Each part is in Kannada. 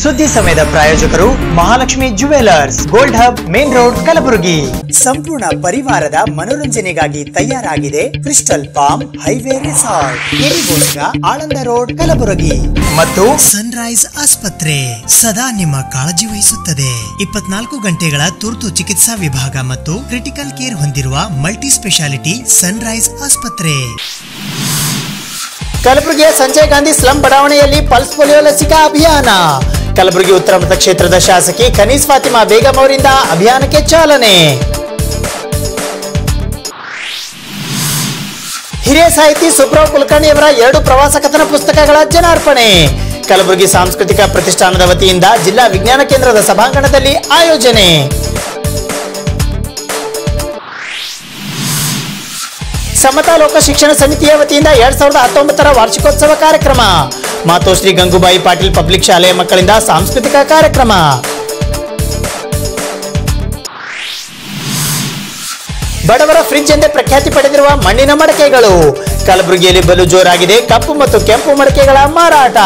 ಸುದ್ದಿ ಸಮಯದ ಪ್ರಾಯೋಜಕರು Mahalakshmi jewellers gold hub, main road, Kalaburagi. ಸಂಪೂರ್ಣ ಪರಿವಾರದ ಮನೋರಂಜನೆಗಾಗಿ ತಯಾರಾಗಿದೆ crystal palm highway resort Aland road, Kalaburagi. ಮತ್ತು ಸನ್ರೈಸ್ ಆಸ್ಪತ್ರೆ ಸದಾ ನಿಮ್ಮ ಕಾಳಜಿ ವಹಿಸುತ್ತದೆ. ಇಪ್ಪತ್ನಾಲ್ಕು ಗಂಟೆಗಳ ತುರ್ತು ಚಿಕಿತ್ಸಾ ವಿಭಾಗ ಮತ್ತು ಕ್ರಿಟಿಕಲ್ ಕೇರ್ ಹೊಂದಿರುವ ಮಲ್ಟಿ ಸ್ಪೆಷಾಲಿಟಿ ಸನ್ರೈಸ್ ಆಸ್ಪತ್ರೆ. ಕಲಬುರಗಿಯ ಸಂಜಯ್ ಗಾಂಧಿ ಸ್ಲಂ ಬಡಾವಣೆಯಲ್ಲಿ ಪಲ್ಸ್ ಪೋಲಿಯೋ ಲಸಿಕಾ ಅಭಿಯಾನ. ಕಲಬುರಗಿ ಉತ್ತರ ಮತಕ್ಷೇತ್ರದ ಶಾಸಕಿ ಖನೀಸ್ ಫಾತಿಮಾ ಬೇಗಂ ಅವರಿಂದ ಅಭಿಯಾನಕ್ಕೆ ಚಾಲನೆ. ಹಿರಿಯ ಸಾಹಿತಿ ಸುಬ್ರಾವ್ ಕುಲಕರ್ಣಿಯವರ ಎರಡು ಪ್ರವಾಸ ಕಥನ ಪುಸ್ತಕಗಳ ಜನಾರ್ಪಣೆ. ಕಲಬುರಗಿ ಸಾಂಸ್ಕೃತಿಕ ಪ್ರತಿಷ್ಠಾನದ ವತಿಯಿಂದ ಜಿಲ್ಲಾ ವಿಜ್ಞಾನ ಕೇಂದ್ರದ ಸಭಾಂಗಣದಲ್ಲಿ ಆಯೋಜನೆ. ಸಮತಾ ಲೋಕ ಶಿಕ್ಷಣ ಸಮಿತಿಯ ವತಿಯಿಂದ ಎರಡ್ ಸಾವಿರದ ಹತ್ತೊಂಬತ್ತರ ವಾರ್ಷಿಕೋತ್ಸವ ಕಾರ್ಯಕ್ರಮ. ಮಾತೋಶ್ರೀ ಗಂಗೂಬಾಯಿ ಪಾಟೀಲ್ ಪಬ್ಲಿಕ್ ಶಾಲೆಯ ಮಕ್ಕಳಿಂದ ಸಾಂಸ್ಕೃತಿಕ ಕಾರ್ಯಕ್ರಮ. ಬಡವರ ಫ್ರಿಡ್ಜ್ ಎಂದೇ ಪ್ರಖ್ಯಾತಿ ಪಡೆದಿರುವ ಮಣ್ಣಿನ ಮಡಕೆಗಳು. ಕಲಬುರಗಿಯಲ್ಲಿ ಬಲು ಜೋರಾಗಿದೆ ಕಪ್ಪು ಮತ್ತು ಕೆಂಪು ಮಡಕೆಗಳ ಮಾರಾಟ.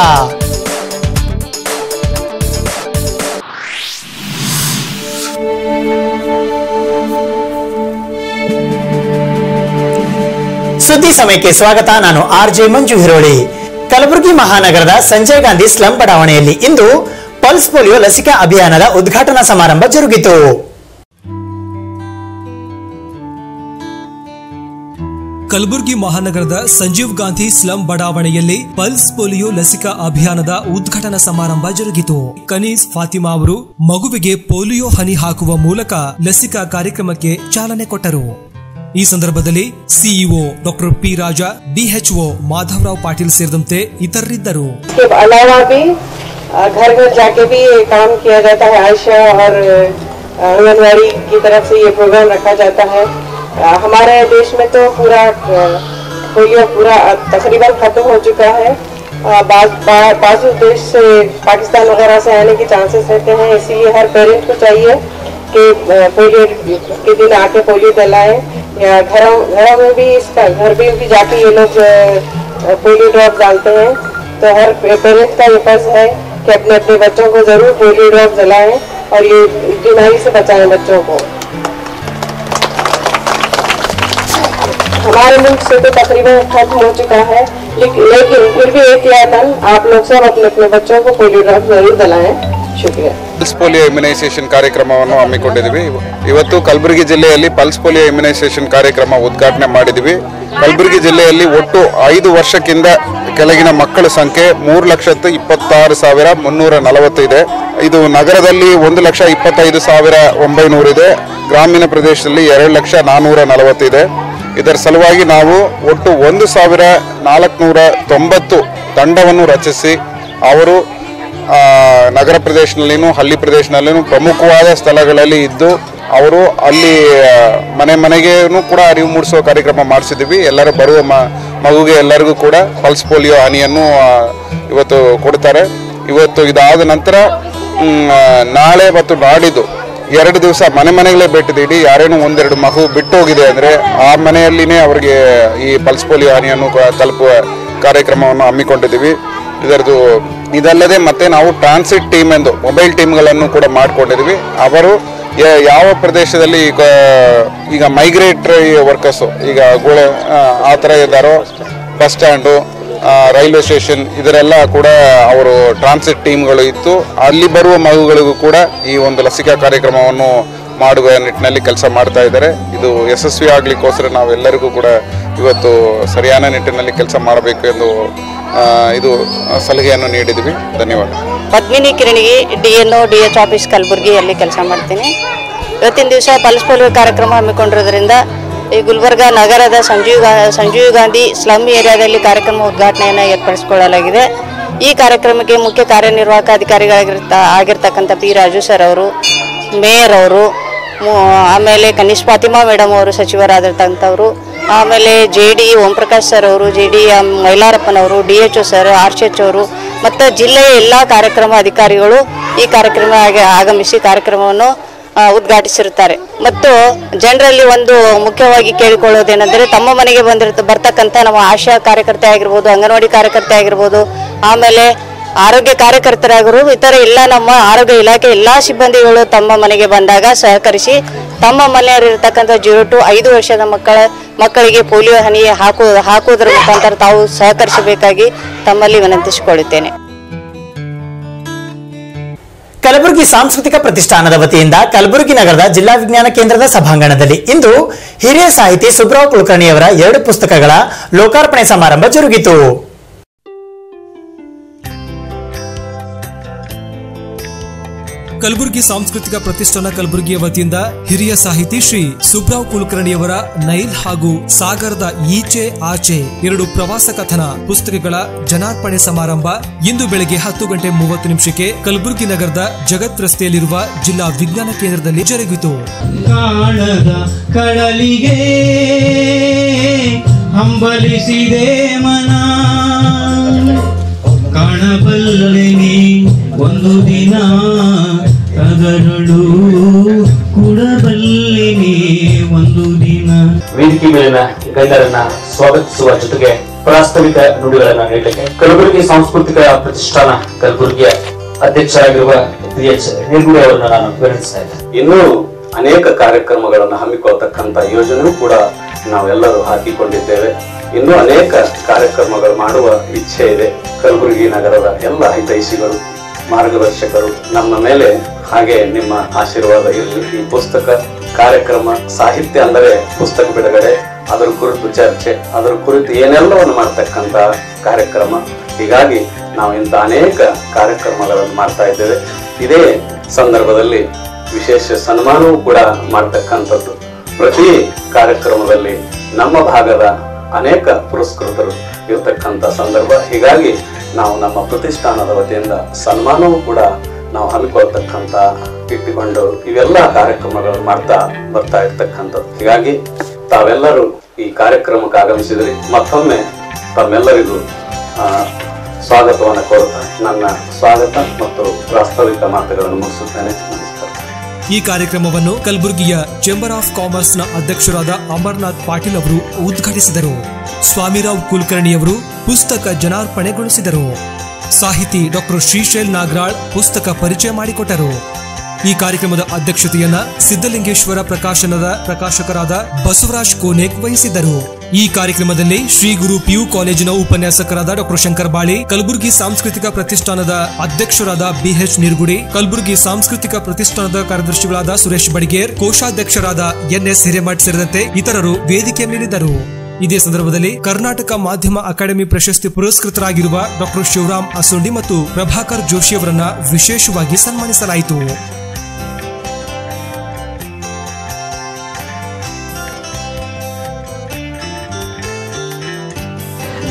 ಸುದ್ದಿ ಸಮಯಕ್ಕೆ ಸ್ವಾಗತ. ನಾನು ಆರ್ ಜೆ ಮಂಜು ಹಿರೋಳಿ. ಕಲಬುರಗಿ ಮಹಾನಗರದ ಸಂಜಯ್ ಗಾಂಧಿ ಸ್ಲಂ ಬಡಾವಣೆಯಲ್ಲಿ ಇಂದು ಪಲ್ಸ್ ಪೋಲಿಯೋ ಲಸಿಕಾ ಅಭಿಯಾನದ ಉದ್ಘಾಟನಾ ಸಮಾರಂಭ ಜರುಗಿತು. ಕಲಬುರಗಿ ಮಹಾನಗರದ ಸಂಜೀವ್ ಗಾಂಧಿ ಸ್ಲಂ ಬಡಾವಣೆಯಲ್ಲಿ ಪಲ್ಸ್ ಪೋಲಿಯೋ ಲಸಿಕಾ ಅಭಿಯಾನದ ಉದ್ಘಾಟನಾ ಸಮಾರಂಭ ಜರುಗಿತು. ಕನೀಸ್ ಫಾತಿಮಾ ಅವರು ಮಗುವಿಗೆ ಪೋಲಿಯೋ ಹನಿ ಹಾಕುವ ಮೂಲಕ ಲಸಿಕಾ ಕಾರ್ಯಕ್ರಮಕ್ಕೆ ಚಾಲನೆ ಕೊಟ್ಟರು. ಈ ಸಂದರ್ಭದಲ್ಲಿ CEO doctor P Raja DHO Madhavrao Patil ಸೇರಿದಂತೆ ಇತರರಿದ್ದರು इसके अलावा भी अ, घर घर जाके भी ये काम किया जाता है आयशा और अ, आंगनवाड़ी की तरफ से ये प्रोग्राम रखा जाता है अ, हमारे देश में तो पूरा अ, पोलियो पूरा अ, तकरीबन खत्म हो चुका है अ, बाज- बा- बाजू देश से पाकिस्तान वगैरह से आने के चांसेस रहते हैं इसीलिए हर पेरेंट को चाहिए कि पोलियो के दिन आके पोलियो दिलाएँ या घरों घरों में भी इसका घर में भी जाके ये लोग पोलियो ड्रॉप डालते हैं। तो हर पेरेंट्स का ये फ़र्ज़ है कि अपने अपने बच्चों को ज़रूर पोलियो ड्रॉप दिलाएँ और ये बीमारी से बचाएँ बच्चों को। हमारे मुल्क से तो तकरीबन खत्म हो चुका है, लेकिन फिर भी एक यातन आप लोग सब अपने अपने बच्चों को पोलियो ड्रॉप ज़रूर दिलाएँ ಪಲ್ಸ್ ಪೋಲಿಯೋ ಇಮ್ಯುನೈಸೇಷನ್ ಕಾರ್ಯಕ್ರಮವನ್ನು ಹಮ್ಮಿಕೊಂಡಿದ್ವಿ ಇವತ್ತು ಕಲಬುರಗಿ ಜಿಲ್ಲೆಯಲ್ಲಿ ಪಲ್ಸ್ ಪೋಲಿಯೋ ಇಮ್ಯುನೈಸೇಷನ್ ಕಾರ್ಯಕ್ರಮ ಉದ್ಘಾಟನೆ ಮಾಡಿದ್ವಿ ಕಲಬುರಗಿ ಜಿಲ್ಲೆಯಲ್ಲಿ ಒಟ್ಟು ಐದು ವರ್ಷಕ್ಕಿಂತ ಕೆಳಗಿನ ಮಕ್ಕಳ ಸಂಖ್ಯೆ ಮೂರು ಲಕ್ಷದ ಇಪ್ಪತ್ತಾರು ಸಾವಿರ ಮುನ್ನೂರ ನಲವತ್ತಿದೆ. ಇದು ನಗರದಲ್ಲಿ ಒಂದು ಲಕ್ಷ ಇಪ್ಪತ್ತೈದು ಸಾವಿರ ಒಂಬೈನೂರಿದೆ ಗ್ರಾಮೀಣ ಪ್ರದೇಶದಲ್ಲಿ ಎರಡು ಲಕ್ಷ ನಾನ್ನೂರ ನಲವತ್ತಿದೆ. ಇದರ ಸಲುವಾಗಿ ನಾವು ಒಟ್ಟು ಒಂದು ಸಾವಿರ ನಾಲ್ಕುನೂರ ತೊಂಬತ್ತು ತಂಡವನ್ನು ರಚಿಸಿ ಅವರು ನಗರ ಪ್ರದೇಶದಲ್ಲಿನೂ ಹಳ್ಳಿ ಪ್ರದೇಶದಲ್ಲಿನೂ ಪ್ರಮುಖವಾದ ಸ್ಥಳಗಳಲ್ಲಿ ಇದ್ದು ಅವರು ಅಲ್ಲಿ ಮನೆ ಮನೆಗೇನು ಕೂಡ ಅರಿವು ಮೂಡಿಸೋ ಕಾರ್ಯಕ್ರಮ ಮಾಡಿಸಿದ್ವಿ ಎಲ್ಲರೂ ಬರುವ ಮಗುಗೆ ಎಲ್ಲರಿಗೂ ಕೂಡ ಪಲ್ಸ್ ಪೋಲಿಯೋ ಹನಿಯನ್ನು ಇವತ್ತು ಕೊಡ್ತಾರೆ. ಇವತ್ತು ಇದಾದ ನಂತರ ನಾಳೆ ಮತ್ತು ನಾಡಿದ್ದು ಎರಡು ದಿವಸ ಮನೆ ಮನೆಗಳೇ ಭೇಟಿ ಯಾರೇನು ಒಂದೆರಡು ಮಗು ಬಿಟ್ಟು ಹೋಗಿದೆ ಅಂದರೆ ಆ ಮನೆಯಲ್ಲಿನೇ ಅವರಿಗೆ ಈ ಪಲ್ಸ್ ಪೋಲಿಯೋ ಹನಿಯನ್ನು ತಲುಪುವ ಕಾರ್ಯಕ್ರಮವನ್ನು ಹಮ್ಮಿಕೊಂಡಿದ್ದೀವಿ. ಇದರದು ಇದಲ್ಲದೆ ಮತ್ತೆ ನಾವು ಟ್ರಾನ್ಸಿಟ್ ಟೀಮ್ ಎಂದು ಮೊಬೈಲ್ ಟೀಮ್ಗಳನ್ನು ಕೂಡ ಮಾಡಿಕೊಂಡಿದ್ವಿ ಅವರು ಯಾವ ಪ್ರದೇಶದಲ್ಲಿ ಈಗ ಈಗ ಮೈಗ್ರೇಟರಿ ವರ್ಕರ್ಸು ಈಗ ಗುಳೆ ಆ, ಥರ ಇದ್ದಾರೋ ಬಸ್ ಸ್ಟ್ಯಾಂಡು ರೈಲ್ವೆ ಸ್ಟೇಷನ್ ಇದರೆಲ್ಲ ಕೂಡ ಅವರು ಟ್ರಾನ್ಸಿಟ್ ಟೀಮ್ಗಳು ಇತ್ತು. ಅಲ್ಲಿ ಬರುವ ಮಗುಗಳಿಗೂ ಕೂಡ ಈ ಒಂದು ಲಸಿಕಾ ಕಾರ್ಯಕ್ರಮವನ್ನು ಮಾಡುವ ನಿಟ್ಟಿನಲ್ಲಿ ಕೆಲಸ ಮಾಡ್ತಾ ಇದ್ದಾರೆ. ಇದು ಯಶಸ್ವಿ ಆಗಲಿಕ್ಕೋಸ್ಕರ ನಾವೆಲ್ಲರಿಗೂ ಕೂಡ ಇವತ್ತು ಸರಿಯಾದ ನಿಟ್ಟಿನಲ್ಲಿ ಕೆಲಸ ಮಾಡಬೇಕು ಎಂದು ಇದು ಸಲಹೆಯನ್ನು ನೀಡಿದ್ವಿ ಧನ್ಯವಾದ. Padmini ಕಿರಣಿಗೆ D N O D H office ಕಲಬುರಗಿಯಲ್ಲಿ ಕೆಲಸ ಮಾಡ್ತೀನಿ. ಇವತ್ತಿನ ದಿವಸ ಪಲ್ಸ್ ಪೋಲಿಯೋ ಕಾರ್ಯಕ್ರಮ ಹಮ್ಮಿಕೊಂಡಿರೋದ್ರಿಂದ ಈ ಗುಲ್ಬರ್ಗ ನಗರದ ಸಂಜೀವ್ ಗಾ, ಸಂಜೀವ್ ಗಾಂಧಿ ಸ್ಲಮ್ ಏರಿಯಾದಲ್ಲಿ ಕಾರ್ಯಕ್ರಮ ಉದ್ಘಾಟನೆಯನ್ನು ಏರ್ಪಡಿಸಿಕೊಳ್ಳಲಾಗಿದೆ. ಈ ಕಾರ್ಯಕ್ರಮಕ್ಕೆ ಮುಖ್ಯ ಕಾರ್ಯನಿರ್ವಾಹಕ ಅಧಿಕಾರಿಗಳಾಗಿರ್ತ, ಆಗಿರ್ತಕ್ಕಂಥ ಪಿ ರಾಜು ಸರ್ ಅವರು, ಮೇಯರ್ ಅವರು ಆಮೇಲೆ ಕನಿಷ್ ಫಾತಿಮಾ ಮೇಡಮ್ ಅವರು ಸಚಿವರಾದಿರ್ತಕ್ಕಂಥವ್ರು ಆಮೇಲೆ J D Om Prakash sir ಅವರು, J D ಮೈಲಾರಪ್ಪನವರು D H O sir, R C H ಅವರು, ಮತ್ತು ಜಿಲ್ಲೆಯ ಎಲ್ಲ ಕಾರ್ಯಕ್ರಮ ಅಧಿಕಾರಿಗಳು ಈ ಕಾರ್ಯಕ್ರಮ ಆಗಮಿಸಿ ಕಾರ್ಯಕ್ರಮವನ್ನು ಉದ್ಘಾಟಿಸಿರುತ್ತಾರೆ. ಮತ್ತು ಜನರಲ್ಲಿ ಒಂದು ಮುಖ್ಯವಾಗಿ ಕೇಳಿಕೊಳ್ಳೋದೇನೆಂದರೆ ತಮ್ಮ ಮನೆಗೆ ಬಂದಿರ್ತ ಬರ್ತಕ್ಕಂಥ ನಮ್ಮ ಆಶಾ ಕಾರ್ಯಕರ್ತೆ ಆಗಿರ್ಬೋದು, ಅಂಗನವಾಡಿ ಕಾರ್ಯಕರ್ತೆ ಆಗಿರ್ಬೋದು, ಆಮೇಲೆ ಆರೋಗ್ಯ ಕಾರ್ಯಕರ್ತರಾಗಿರು ಇತರ ಎಲ್ಲ ನಮ್ಮ ಆರೋಗ್ಯ ಇಲಾಖೆ ಎಲ್ಲ ಸಿಬ್ಬಂದಿಗಳು ತಮ್ಮ ಮನೆಗೆ ಬಂದಾಗ ಸಹಕರಿಸಿ ತಮ್ಮ ಮನೆಯಲ್ಲಿರ್ತಕ್ಕಂಥ ಜೀರೋ ಟು ಐದು ವರ್ಷದ ಮಕ್ಕಳ ಮಕ್ಕಳಿಗೆ ಪೋಲಿಯೋ ಹನಿ ಹಾಕು ಹಾಕುವುದರ ಮುಖಾಂತರ ತಾವು ಸಹಕರಿಸಬೇಕಾಗಿ ತಮ್ಮಲ್ಲಿ ವಿನಂತಿಸಿಕೊಳ್ಳುತ್ತೇನೆ. ಕಲಬುರಗಿ ಸಾಂಸ್ಕೃತಿಕ ಪ್ರತಿಷ್ಠಾನದ ವತಿಯಿಂದ ಕಲಬುರಗಿ ನಗರದ ಜಿಲ್ಲಾ ವಿಜ್ಞಾನ ಕೇಂದ್ರದ ಸಭಾಂಗಣದಲ್ಲಿ ಇಂದು ಹಿರಿಯ ಸಾಹಿತಿ ಸುಬ್ರಾವ್ ಕುಲಕರ್ಣಿಯವರ ಎರಡು ಪುಸ್ತಕಗಳ ಲೋಕಾರ್ಪಣೆ ಸಮಾರಂಭ ಜರುಗಿತು. ಕಲಬುರಗಿ ಸಾಂಸ್ಕೃತಿಕ ಪ್ರತಿಷ್ಠಾನ ಕಲಬುರಗಿಯ ವತಿಯಿಂದ ಹಿರಿಯ ಸಾಹಿತಿ ಶ್ರೀ ಸುಬ್ರಾವ್ ಕುಲಕರ್ಣಿಯವರ ನೈಲ್ ಹಾಗೂ ಸಾಗರದ ಈಚೆ ಆಚೆ ಎರಡು ಪ್ರವಾಸ ಕಥನ ಪುಸ್ತಕಗಳ ಜನಾರ್ಪಣೆ ಸಮಾರಂಭ ಇಂದು ಬೆಳಗ್ಗೆ ಹತ್ತು ಗಂಟೆ ಮೂವತ್ತು ನಿಮಿಷಕ್ಕೆ ಕಲಬುರಗಿ ನಗರದ ಜಗತ್ ರಸ್ತೆಯಲ್ಲಿರುವ ಜಿಲ್ಲಾ ವಿಜ್ಞಾನ ಕೇಂದ್ರದಲ್ಲಿ ಜರುಗಿತು. ಕಡಲಿಗೆ ಹಂಬಲಿಸಿದೆ ಮನ. ಕಾಣಬಲ್ಲೆನಿ ಒಂದು ದಿನ ಕುಡಬಲ್ಲೆನಿ ಒಂದು ದಿನ. ವೇದಿಕೆ ಮೇಲಿನ ಗಣ್ಯರನ್ನ ಸ್ವಾಗತಿಸುವ ಜೊತೆಗೆ ಪ್ರಾಸ್ತಾವಿಕ ನುಡಿಗಳನ್ನ ನೀಡಲಿಕ್ಕೆ ಕಲಬುರಗಿ ಸಾಂಸ್ಕೃತಿಕ ಪ್ರತಿಷ್ಠಾನ ಕಲಬುರಗಿಯ ಅಧ್ಯಕ್ಷರಾಗಿರುವ ಡಿ ಎಚ್ ನಿರ್ಗುಡಿ ಅವರನ್ನ ನಾನು ವಿವರಿಸ್ತಾ ಇದ್ದೇನೆ. ಇನ್ನೂ ಅನೇಕ ಕಾರ್ಯಕ್ರಮಗಳನ್ನು ಹಮ್ಮಿಕೊಳ್ತಕ್ಕಂತ ಯೋಜನೆಯೂ ಕೂಡ ನಾವೆಲ್ಲರೂ ಹಾಕಿಕೊಂಡಿದ್ದೇವೆ. ಇನ್ನೂ ಅನೇಕ ಕಾರ್ಯಕ್ರಮಗಳು ಮಾಡುವ ಇಚ್ಛೆ ಇದೆ. ಕಲಬುರಗಿ ನಗರದ ಎಲ್ಲ ಹಿತೈಷಿಗಳು ಮಾರ್ಗದರ್ಶಕರು ನಮ್ಮ ಮೇಲೆ ಹಾಗೆ ನಿಮ್ಮ ಆಶೀರ್ವಾದ ಇರಲಿ. ಈ ಪುಸ್ತಕ ಕಾರ್ಯಕ್ರಮ ಸಾಹಿತ್ಯ ಅಂದರೆ ಪುಸ್ತಕ ಬಿಡುಗಡೆ, ಅದರ ಕುರಿತು ಚರ್ಚೆ, ಅದರ ಕುರಿತು ಏನೆಲ್ಲವನ್ನು ಮಾಡ್ತಕ್ಕಂತ ಕಾರ್ಯಕ್ರಮ. ಹೀಗಾಗಿ ನಾವು ಇಂಥ ಅನೇಕ ಕಾರ್ಯಕ್ರಮಗಳನ್ನು ಮಾಡ್ತಾ ಇದ್ದೇವೆ. ಇದೇ ಸಂದರ್ಭದಲ್ಲಿ ವಿಶೇಷ ಸನ್ಮಾನವೂ ಕೂಡ ಮಾಡ್ತಕ್ಕಂಥದ್ದು. ಪ್ರತಿ ಕಾರ್ಯಕ್ರಮದಲ್ಲಿ ನಮ್ಮ ಭಾಗದ ಅನೇಕ ಪುರಸ್ಕೃತರು ಇರತಕ್ಕಂಥ ಸಂದರ್ಭ. ಹೀಗಾಗಿ ನಾವು ನಮ್ಮ ಪ್ರತಿಷ್ಠಾನದ ವತಿಯಿಂದ ಸನ್ಮಾನವೂ ಕೂಡ ನಾವು ಹಮ್ಮಿಕೊಳ್ತಕ್ಕಂಥ ಇಟ್ಟುಕೊಂಡು ಇವೆಲ್ಲ ಕಾರ್ಯಕ್ರಮಗಳನ್ನು ಮಾಡ್ತಾ ಬರ್ತಾ ಇರ್ತಕ್ಕಂಥದ್ದು. ಹೀಗಾಗಿ ತಾವೆಲ್ಲರೂ ಈ ಕಾರ್ಯಕ್ರಮಕ್ಕೆ ಆಗಮಿಸಿದ್ರಿ ಮತ್ತೊಮ್ಮೆ ತಮ್ಮೆಲ್ಲರಿಗೂ ಸ್ವಾಗತವನ್ನು ಕೋರುತ್ತಾ ನನ್ನ ಸ್ವಾಗತ ಮತ್ತು ಪ್ರಾಸ್ತಾವಿಕ ಮಾತುಗಳನ್ನು ಮುಗಿಸುತ್ತೇನೆ. ಈ ಕಾರ್ಯಕ್ರಮವನ್ನು ಕಲಬುರಗಿಯ ಚೇಂಬರ್ ಆಫ್ ಕಾಮರ್ಸ್ನ ಅಧ್ಯಕ್ಷರಾದ ಅಮರನಾಥ್ ಪಾಟೀಲ್ ಅವರು ಉದ್ಘಾಟಿಸಿದರು. ಸ್ವಾಮಿರಾವ್ ಕುಲಕರ್ಣಿಯವರು ಪುಸ್ತಕ ಜನಾರ್ಪಣೆಗೊಳಿಸಿದರು. ಸಾಹಿತಿ ಡಾಕ್ಟರ್ ಶ್ರೀಶೈಲ್ ನಾಗರಾಳ್ ಪುಸ್ತಕ ಪರಿಚಯ ಮಾಡಿಕೊಟ್ಟರು. ಈ ಕಾರ್ಯಕ್ರಮದ ಅಧ್ಯಕ್ಷತೆಯನ್ನ ಸಿದ್ದಲಿಂಗೇಶ್ವರ ಪ್ರಕಾಶನದ ಪ್ರಕಾಶಕರಾದ ಬಸವರಾಜ್ ಕೋನೇಕ್ ವಹಿಸಿದ್ದರು. ಈ ಕಾರ್ಯಕ್ರಮದಲ್ಲಿ ಶ್ರೀ ಗುರು ಪಿಯು ಕಾಲೇಜಿನ ಉಪನ್ಯಾಸಕರಾದ ಡಾಕ್ಟರ್ ಶಂಕರ್ ಬಾಳಿ, ಕಲಬುರಗಿ ಸಾಂಸ್ಕೃತಿಕ ಪ್ರತಿಷ್ಠಾನದ ಅಧ್ಯಕ್ಷರಾದ ಬಿಎಚ್ ನಿರ್ಗುಡಿ, ಕಲಬುರಗಿ ಸಾಂಸ್ಕೃತಿಕ ಪ್ರತಿಷ್ಠಾನದ ಕಾರ್ಯದರ್ಶಿಗಳಾದ ಸುರೇಶ್ ಬಡಿಗೇರ್, ಕೋಶಾಧ್ಯಕ್ಷರಾದ ಎನ್ಎಸ್ ಹಿರೇಮಠ್ ಸೇರಿದಂತೆ ಇತರರು ವೇದಿಕೆ ಮೇಲಿದ್ದರು. ಇದೇ ಸಂದರ್ಭದಲ್ಲಿ ಕರ್ನಾಟಕ ಮಾಧ್ಯಮ ಅಕಾಡೆಮಿ ಪ್ರಶಸ್ತಿ ಪುರಸ್ಕೃತರಾಗಿರುವ ಡಾಕ್ಟರ್ ಶಿವರಾಮ್ ಅಸೋಂಡಿ ಮತ್ತು ಪ್ರಭಾಕರ್ ಜೋಶಿ ಅವರನ್ನ ವಿಶೇಷವಾಗಿ ಸನ್ಮಾನಿಸಲಾಯಿತು.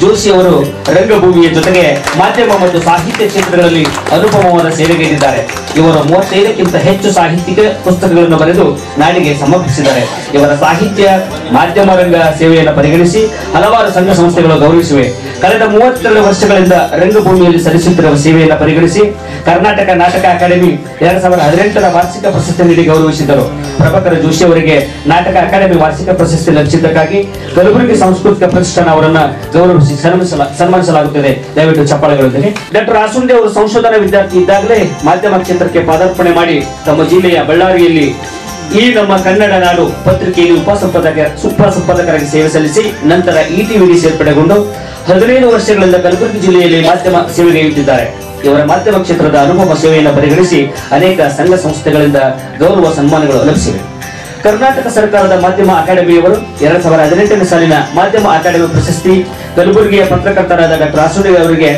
ಜೋಶಿ ಅವರು ರಂಗಭೂಮಿಯ ಜೊತೆಗೆ ಮಾಧ್ಯಮ ಮತ್ತು ಸಾಹಿತ್ಯ ಕ್ಷೇತ್ರಗಳಲ್ಲಿ ಅನುಪಮವಾದ ಸೇವೆಗೈದಿದ್ದಾರೆ ಇವರು ಮೂವತ್ತೈದಕ್ಕಿಂತ ಹೆಚ್ಚು ಸಾಹಿತ್ಯಿಕ ಪುಸ್ತಕಗಳನ್ನು ಬರೆದು ನಾಡಿಗೆ ಸಮರ್ಪಿಸಿದ್ದಾರೆ. ಇವರ ಸಾಹಿತ್ಯ, ಮಾಧ್ಯಮ ರಂಗ ಸೇವೆಯನ್ನು ಪರಿಗಣಿಸಿ ಹಲವಾರು ಸಂಘ ಸಂಸ್ಥೆಗಳು ಗೌರವಿಸಿವೆ. ಕಳೆದ ಮೂವತ್ತೆರಡು ವರ್ಷಗಳಿಂದ ರಂಗಭೂಮಿಯಲ್ಲಿ ಸಲ್ಲಿಸುತ್ತಿರುವ ಸೇವೆಯನ್ನು ಪರಿಗಣಿಸಿ ಕರ್ನಾಟಕ ನಾಟಕ ಅಕಾಡೆಮಿ ಎರಡ್ ಸಾವಿರದ ಹದಿನೆಂಟರ ವಾರ್ಷಿಕ ಪ್ರಶಸ್ತಿ ನೀಡಿ ಗೌರವಿಸಿದರು ಪ್ರಭಾಕರ ಜೋಶಿ ಅವರಿಗೆ ನಾಟಕ ಅಕಾಡೆಮಿ ವಾರ್ಷಿಕ ಪ್ರಶಸ್ತಿ ಲಭಿಸಿದ್ದಕ್ಕಾಗಿ ಕಲಬುರಗಿ ಸಾಂಸ್ಕೃತಿಕ ಪ್ರತಿಷ್ಠಾನ ಅವರನ್ನು ಗೌರವಿಸಿ ಸನ್ಮಾನಿಸಲ, ಸನ್ಮಾನಿಸಲಾಗುತ್ತದೆ. ದಯವಿಟ್ಟು ಚಪ್ಪಾಳೆಗಳೊಂದಿಗೆ ಡಾಕ್ಟರ್ ಅಸುಂಡೆ ಅವರು ಸಂಶೋಧನಾ ವಿದ್ಯಾರ್ಥಿ ಇದ್ದಾಗಲೇ ಮಾಧ್ಯಮ ಕ್ಷೇತ್ರಕ್ಕೆ ಪಾದಾರ್ಪಣೆ ಮಾಡಿ ತಮ್ಮ ಜಿಲ್ಲೆಯ ಬಳ್ಳಾರಿಯಲ್ಲಿ ಈ ನಮ್ಮ ಕನ್ನಡ ನಾಡು ಪತ್ರಿಕೆಯಲ್ಲಿ ಉಪಸಂಪಾದಕ, ಉಪಸಂಪಾದಕರಾಗಿ ಸೇವೆ ಸಲ್ಲಿಸಿ ನಂತರ ಇಟಿವಿಡಿ ಸೇರ್ಪಡೆಗೊಂಡು ಹದಿನೈದು ವರ್ಷಗಳಿಂದ ಕಲಬುರಗಿ ಜಿಲ್ಲೆಯಲ್ಲಿ ಮಾಧ್ಯಮ ಸೇವೆಗೈಯುತ್ತಿದ್ದಾರೆ ಇವರ ಮಾಧ್ಯಮ ಕ್ಷೇತ್ರದ ಅನುಭವ ಸೇವೆಯನ್ನು ಪರಿಗಣಿಸಿ ಅನೇಕ ಸಂಘ ಸಂಸ್ಥೆಗಳಿಂದ ಗೌರವ ಸನ್ಮಾನಗಳು ಲಭಿಸಿವೆ. ಕರ್ನಾಟಕ ಸರ್ಕಾರದ ಮಾಧ್ಯಮ ಅಕಾಡೆಮಿಯವರು ಎರಡ್ ಸಾವಿರದ ಹದಿನೆಂಟನೇ ಸಾಲಿನ ಮಾಧ್ಯಮ ಅಕಾಡೆಮಿ ಪ್ರಶಸ್ತಿ ಕಲಬುರಗಿಯ ಪತ್ರಕರ್ತರಾದ ಡಾಕ್ಟರ್ ಆಸುಡಿ ಅವರಿಗೆ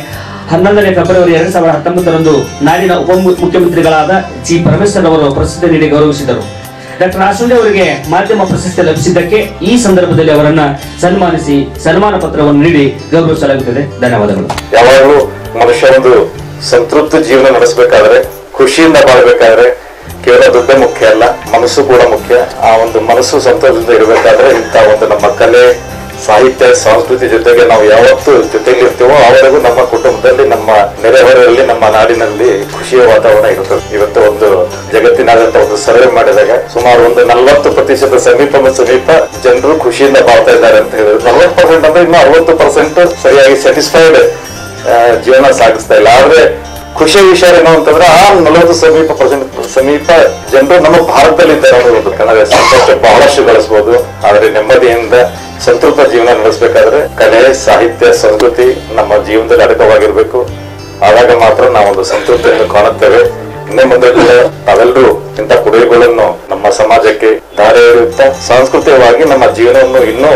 ಹನ್ನೊಂದನೇ ಫೆಬ್ರವರಿ ಎರಡ್ ಸಾವಿರದ ಹತ್ತೊಂಬತ್ತರಂದು ನಾಡಿನ ಉಪ ಮುಖ್ಯಮಂತ್ರಿಗಳಾದ ಜಿ. ಪರಮೇಶ್ವರ್ ಅವರು ಪ್ರಶಸ್ತಿ ನೀಡಿ ಗೌರವಿಸಿದರು. ಡಾಕ್ಟರ್ ಆಸುಡಿ ಅವರಿಗೆ ಮಾಧ್ಯಮ ಪ್ರಶಸ್ತಿ ಲಭಿಸಿದ್ದಕ್ಕೆ ಈ ಸಂದರ್ಭದಲ್ಲಿ ಅವರನ್ನ ಸನ್ಮಾನಿಸಿ ಸನ್ಮಾನ ಪತ್ರವನ್ನು ನೀಡಿ ಗೌರವಿಸಲಾಗುತ್ತದೆ ಧನ್ಯವಾದಗಳು. ಯಾವಾಗಲೂ ಮನುಷ್ಯ ಒಂದು ಸಂತೃಪ್ತ ಜೀವನ ನಡೆಸಬೇಕಾದ್ರೆ, ಖುಷಿಯಿಂದ ಬಾಳ್ಬೇಕಾದ್ರೆ ಕೇವಲ ದುಡ್ಡೇ ಮುಖ್ಯ ಅಲ್ಲ, ಮನಸ್ಸು ಕೂಡ ಮುಖ್ಯ. ಆ ಒಂದು ಮನಸ್ಸು ಸಂತೋಷದಿಂದ ಇರಬೇಕಾದ್ರೆ ಇಂಥ ಒಂದು ನಮ್ಮ ಕಲೆ, ಸಾಹಿತ್ಯ, ಸಂಸ್ಕೃತಿ ಜೊತೆಗೆ ನಾವು ಯಾವತ್ತು ಜೊತೆಗೆ ಇರ್ತೀವೋ ಆವರೆಗೂ ನಮ್ಮ ಕುಟುಂಬದಲ್ಲಿ, ನಮ್ಮ ನೆರೆಹೊರೆಯಲ್ಲಿ, ನಮ್ಮ ನಾಡಿನಲ್ಲಿ ಖುಷಿಯ ವಾತಾವರಣ ಇರುತ್ತದೆ ಇವತ್ತು ಒಂದು ಜಗತ್ತಿನಾದಂತ ಒಂದು ಸರ್ವೆ ಮಾಡಿದಾಗ ಸುಮಾರು ಒಂದು ನಲವತ್ತು ಪ್ರತಿಶತ ಸಮೀಪ ಸಮೀಪ ಜನರು ಖುಷಿಯಿಂದ ಬಾಳ್ತಾ ಇದ್ದಾರೆ ಅಂತ ಹೇಳಿದ್ರು. ನಲವತ್ತು ಪರ್ಸೆಂಟ್ ಅಂದ್ರೆ ಇನ್ನು ಅರವತ್ತು ಪರ್ಸೆಂಟ್ ಸರಿಯಾಗಿ ಸ್ಯಾಟಿಸ್ಫೈಡ್ ಜೀವನ ಸಾಗಿಸ್ತಾ ಇಲ್ಲ. ಆದ್ರೆ ಖುಷಿಯ ವಿಷಯ ಏನು ಅಂತಂದ್ರೆ, ಆ ನಲವತ್ತು ಸಮೀಪ ಸಮೀಪ ಜನರು ನಮ್ಮ ಭಾರತದಲ್ಲಿ ಇದ್ದಾರೆ ಕನ್ನಡ ಸಂತೋಷ ಬಹಳಷ್ಟು ಗಳಿಸಬಹುದು ಆದರೆ ನೆಮ್ಮದಿಯಿಂದ ಸಂತೃಪ್ತ ಜೀವನ ನಡೆಸಬೇಕಾದ್ರೆ ಕಲೆ, ಸಾಹಿತ್ಯ, ಸಂಸ್ಕೃತಿ ನಮ್ಮ ಜೀವನದಲ್ಲಿ ಅಡಕವಾಗಿರ್ಬೇಕು. ಆವಾಗ ಮಾತ್ರ ನಾವೊಂದು ಸಂತೃಪ್ತಿಯನ್ನು ಕಾಣುತ್ತೇವೆ. ಇನ್ನೇ ಮುಂದೆ ಕೂಡ ನಾವೆಲ್ಲರೂ ಇಂಥ ಕೊಡುಗೆಗಳನ್ನು ನಮ್ಮ ಸಮಾಜಕ್ಕೆ ಧಾರೆ ಎರೆಯುತ್ತಾ ಸಾಂಸ್ಕೃತಿಕವಾಗಿ ನಮ್ಮ ಜೀವನವನ್ನು ಇನ್ನೂ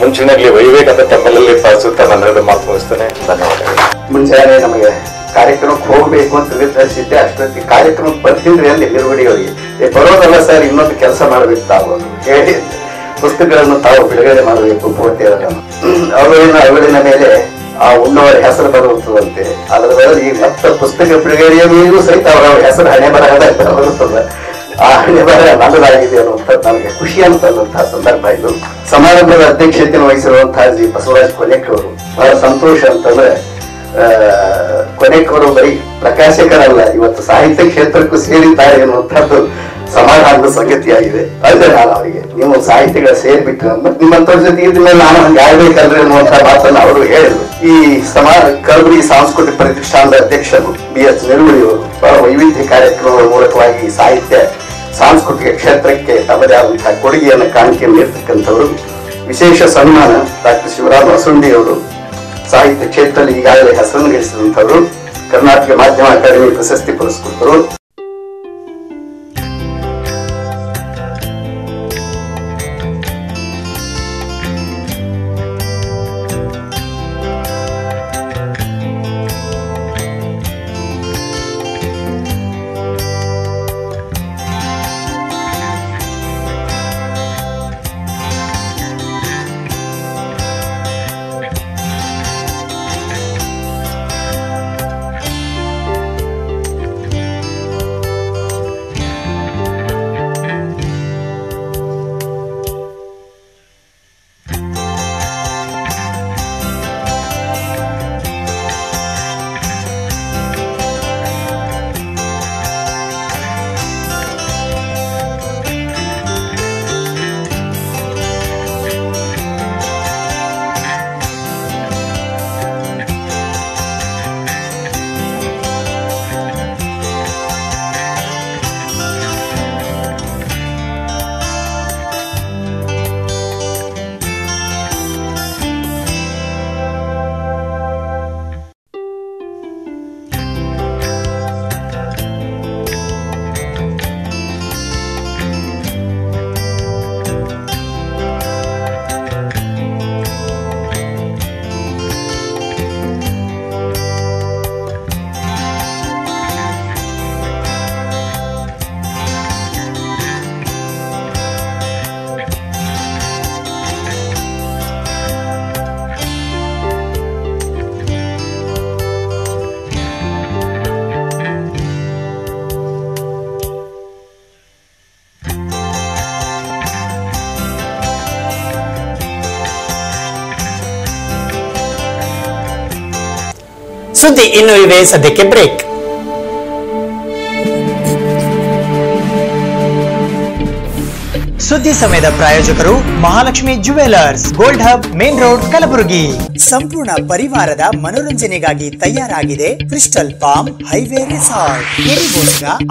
ಮುಂಚಿನಲ್ಲಿ ಒಯ್ಯಬೇಕಂತ ತಮ್ಮೆಲ್ಲಲ್ಲಿ ಪಾಲಿಸುತ್ತಾ ನನ್ನ ಮಾತು ಮುಗಿಸ್ತೇನೆ. ಧನ್ಯವಾದಗಳು. ಮುಂಚೆ ನಮಗೆ ಕಾರ್ಯಕ್ರಮಕ್ಕೆ ಹೋಗ್ಬೇಕು ಅಂತ ನಿರ್ಧರಿಸಿದ್ದೆ ಅಷ್ಟೊತ್ತಿ ಕಾರ್ಯಕ್ರಮಕ್ಕೆ ಬರ್ತಿದ್ರಿ ಅಲ್ಲಿ ನಿರ್ವಡಿಗಳಿಗೆ ಏ, ಬರೋದಲ್ಲ ಸರ್, ಇನ್ನೊಂದು ಕೆಲಸ ಮಾಡಬೇಕು ತಾವು. ಹೇಳಿ. ಪುಸ್ತಕಗಳನ್ನು ತಾವು ಬಿಡುಗಡೆ ಮಾಡಬೇಕು ಪೂರ್ತಿಯನ್ನು ಅವಳಿನ ಅವಳಿನ ಮೇಲೆ ಆ ಉಣ್ಣವರ ಹೆಸರು ಬರುತ್ತದಂತೆ ಅದರ ಮೇಲೆ ಈ ಮತ್ತ ಪುಸ್ತಕ ಬಿಡುಗಡೆಯ ಮೇಲೂ ಸಹಿತ ಅವರ ಹೆಸರು ಹಣೆ ಬರಹದ ಬರುತ್ತದೆ. ಆ ಹಣೆ ಬರಹ ನನ್ನದಾಗಿದೆ ಅನ್ನುವಂಥದ್ದು ನನಗೆ ಖುಷಿ ಅಂತಂದಂತಹ ಸಂದರ್ಭ ಇದು. ಸಮಾರಂಭದ ಅಧ್ಯಕ್ಷತೆ ವಹಿಸಿರುವಂತಹ ಜಿ ಬಸವರಾಜ್ ಕೊನೆಕ್ ಅವರು ಬಹಳ ಸಂತೋಷ ಅಂತಂದ್ರೆ ಆ, ಕೊನೆಕವರು ಬರೀ ಪ್ರಕಾಶಕರಲ್ಲ ಇವತ್ತು ಸಾಹಿತ್ಯ ಕ್ಷೇತ್ರಕ್ಕೂ ಸೇರಿದ್ದಾರೆ ಅನ್ನುವಂಥದ್ದು ಸಮಾಧಾನದ ಸಂಗತಿಯಾಗಿದೆ. ಅಲ್ಲದೆ ನಾನು ಅವರಿಗೆ ನೀವು ಸಾಹಿತ್ಯಗಳ ಸೇರ್ಬಿಟ್ಟು ನಿಮ್ಮಂತವ್ರ ಜೊತೆ ಇದ್ಮೇಲೆ ನಾನು ಹಂಗೆ ಆಗ್ಬೇಕಲ್ರಿ ಅನ್ನುವಂಥ ಮಾತನ್ನು ಅವರು ಹೇಳಿದ್ರು. ಈ ಸಮಾ ಕಲಬುರಗಿ ಸಾಂಸ್ಕೃತಿಕ ಪ್ರತಿಷ್ಠಾನದ ಅಧ್ಯಕ್ಷರು ಬಿ ಎಸ್ ನಿರ್ಮಳಿ ಅವರು ಬಹಳ ವೈವಿಧ್ಯ ಕಾರ್ಯಕ್ರಮಗಳ ಮೂಲಕವಾಗಿ ಸಾಹಿತ್ಯ ಸಾಂಸ್ಕೃತಿಕ ಕ್ಷೇತ್ರಕ್ಕೆ ತಮ್ಮದೇ ಆದಂತಹ ಕೊಡುಗೆಯನ್ನು ಕಾಣಿಕೆಯನ್ನು ನೀಡ್ತಕ್ಕಂಥವರು. ವಿಶೇಷ ಸನ್ಮಾನ ಡಾಕ್ಟರ್ ಶಿವರಾಮ್ ವಸುಂಡಿ ಅವರು ಸಾಹಿತ್ಯ ಕ್ಷೇತ್ರದಲ್ಲಿ ಈಗಾಗಲೇ ಹೆಸರನ್ನು ಗಳಿಸಿದಂಥವರು ಕರ್ನಾಟಕ ಮಾಧ್ಯಮ ಅಕಾಡೆಮಿ ಪ್ರಶಸ್ತಿ ಪುರಸ್ಕೃತರು The inner waves that they break. ಸುದ್ದಿ ಸಮಯದ ಪ್ರಾಯೋಜಕರು Mahalakshmi jewellers gold hub main road Kalaburagi. ಸಂಪೂರ್ಣ ಪರಿವಾರದ ಮನೋರಂಜನೆಗಾಗಿ ತಯಾರಾಗಿದೆ crystal palm highway resort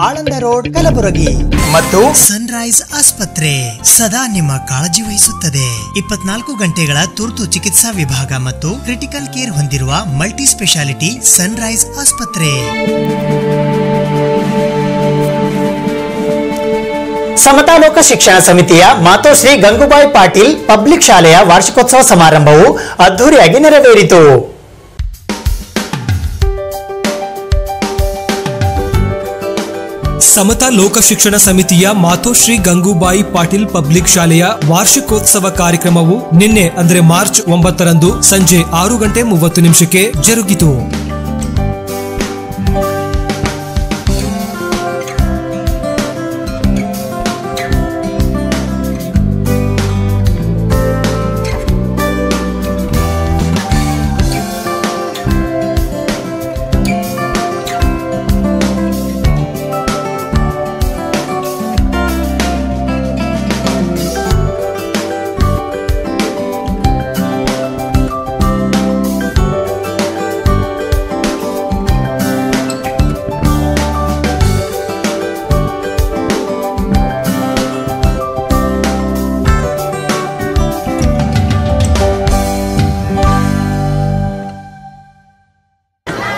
Aland road Kalaburagi. ಮತ್ತು ಸನ್ರೈಸ್ ಆಸ್ಪತ್ರೆ ಸದಾ ನಿಮ್ಮ ಕಾಳಜಿ ವಹಿಸುತ್ತದೆ. ಇಪ್ಪತ್ನಾಲ್ಕು ಗಂಟೆಗಳ ತುರ್ತು ಚಿಕಿತ್ಸಾ ವಿಭಾಗ ಮತ್ತು ಕ್ರಿಟಿಕಲ್ ಕೇರ್ ಹೊಂದಿರುವ ಮಲ್ಟಿ ಸ್ಪೆಷಾಲಿಟಿ ಸನ್ರೈಸ್ ಆಸ್ಪತ್ರೆ. ಸಮತಾಲೋಕ ಶಿಕ್ಷಣ ಸಮಿತಿಯ ಮಾತೋಶ್ರೀ ಗಂಗುಬಾಯಿ ಪಾಟೀಲ್ ಪಬ್ಲಿಕ್ ಶಾಲೆಯ ವಾರ್ಷಿಕೋತ್ಸವ ಸಮಾರಂಭವು ಅದ್ದೂರಿಯಾಗಿ ನೆರವೇರಿತು. ಸಮತಾ ಲೋಕ ಶಿಕ್ಷಣ ಸಮಿತಿಯ ಮಾತೋಶ್ರೀ ಗಂಗೂಬಾಯಿ ಪಾಟೀಲ್ ಪಬ್ಲಿಕ್ ಶಾಲೆಯ ವಾರ್ಷಿಕೋತ್ಸವ ಕಾರ್ಯಕ್ರಮವು ನಿನ್ನೆ ಅಂದರೆ ಮಾರ್ಚ್ ಒಂಬತ್ತರಂದು ಸಂಜೆ ಆರು ಗಂಟೆ ಮೂವತ್ತು ನಿಮಿಷಕ್ಕೆ ಜರುಗಿತು.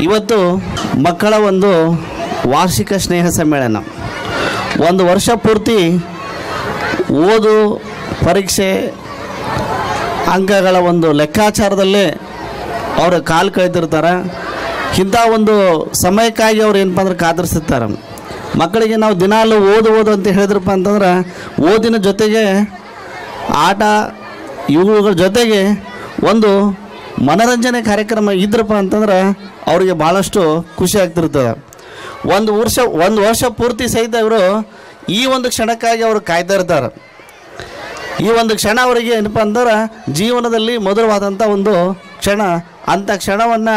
ಇವತ್ತು ಮಕ್ಕಳ ಒಂದು ವಾರ್ಷಿಕ ಸ್ನೇಹ ಸಮ್ಮೇಳನ. ಒಂದು ವರ್ಷ ಪೂರ್ತಿ ಓದು, ಪರೀಕ್ಷೆ, ಅಂಕಗಳ ಒಂದು ಲೆಕ್ಕಾಚಾರದಲ್ಲೇ ಅವರು ಕಾಲು ಕಳೆದಿರ್ತಾರೆ. ಇಂಥ ಒಂದು ಸಮಯಕ್ಕಾಗಿ ಅವ್ರು ಏನಪ್ಪ ಅಂದ್ರೆ ಕಾತರಿಸಿರ್ತಾರೆ ಮಕ್ಕಳಿಗೆ ನಾವು ದಿನಾಲು ಓದು ಓದು ಅಂತ ಹೇಳಿದ್ರಪ್ಪ ಅಂತಂದ್ರೆ ಓದಿನ ಜೊತೆಗೆ ಆಟ, ಇವುಗಳ ಜೊತೆಗೆ ಒಂದು ಮನರಂಜನೆ ಕಾರ್ಯಕ್ರಮ ಇದ್ರಪ್ಪ ಅಂತಂದ್ರೆ ಅವರಿಗೆ ಭಾಳಷ್ಟು ಖುಷಿ ಆಗ್ತಿರ್ತದೆ ಒಂದು ವರ್ಷ ಒಂದು ವರ್ಷ ಪೂರ್ತಿ ಸಹಿತ ಇವರು ಈ ಒಂದು ಕ್ಷಣಕ್ಕಾಗಿ ಅವರು ಕಾಯ್ತಾ ಇರ್ತಾರೆ. ಈ ಒಂದು ಕ್ಷಣ ಅವರಿಗೆ ಏನಪ್ಪ ಅಂದ್ರೆ ಜೀವನದಲ್ಲಿ ಮಧುರವಾದಂಥ ಒಂದು ಕ್ಷಣ, ಅಂಥ ಕ್ಷಣವನ್ನು